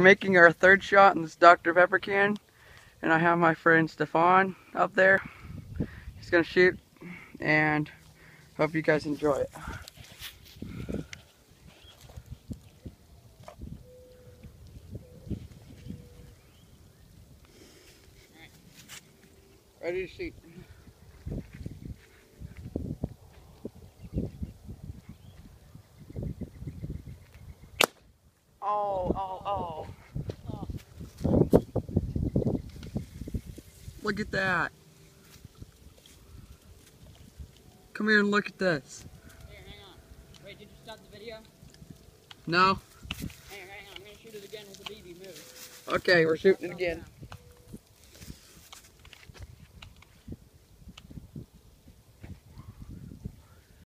we're making our third shot in this Dr. Pepper can. And I have my friend Stefan up there. He's gonna shoot and hope you guys enjoy it. Ready to shoot. Oh, oh, oh. Look at that. Come here and look at this. Here, hang on. Wait, did you stop the video? No? Hang hang on. I'm gonna shoot it again with the BB move. Okay, we're shooting it again.